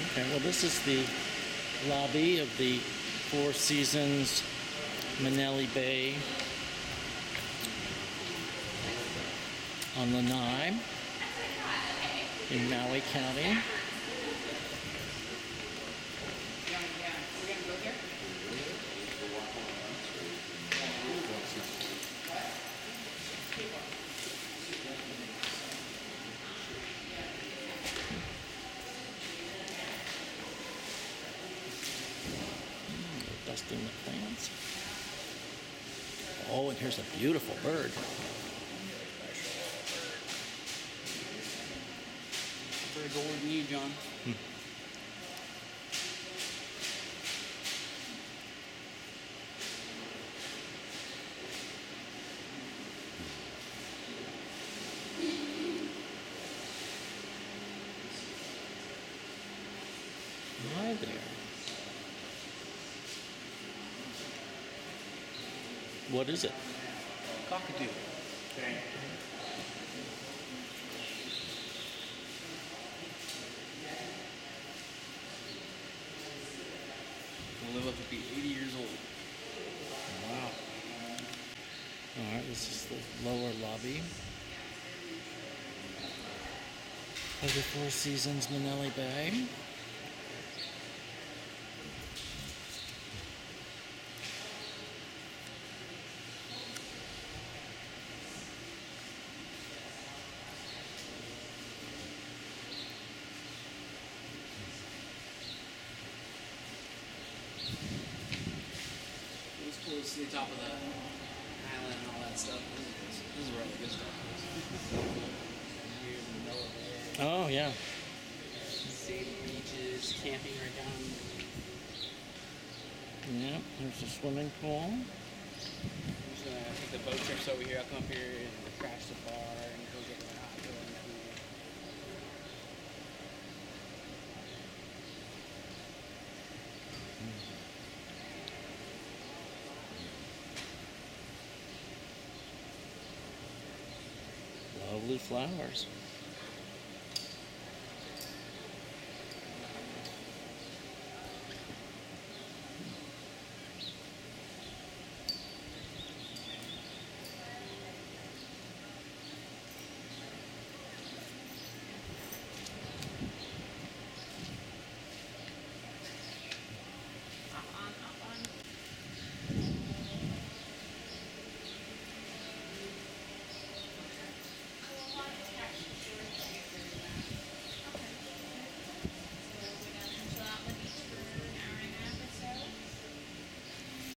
Okay, well, this is the lobby of the Four Seasons Manele Bay on Lanai in Maui County. Dusting the plants. Oh, and here's a beautiful bird. Very gold than you, John. Hmm. Hi there. What is it? Cockatoo. Will live up to be 80 years old. Wow. All right, this is the lower lobby of the Four Seasons Manele Bay. To see the top of the island and all that stuff. This is, this is where the good stuff is. Here's the Manele Bay. Oh, yeah. Safe beaches, camping right down. Yeah, there's a swimming pool. Just gonna take the boat trips over here. I'll come up here and crash the bar and go get Lovely flowers.